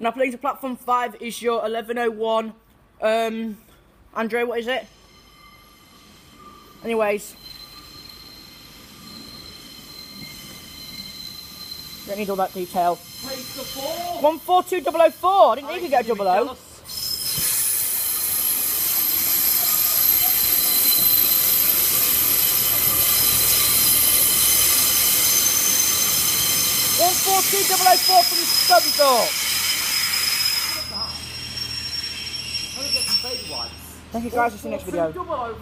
Now playing to platform five is your 1101. Um, Andre, what is it? Anyways. Don't need all that detail. Four. 142004. I didn't even get a double O. One four two double O four from Scunthorpe. Thank you guys. See you next video. Double O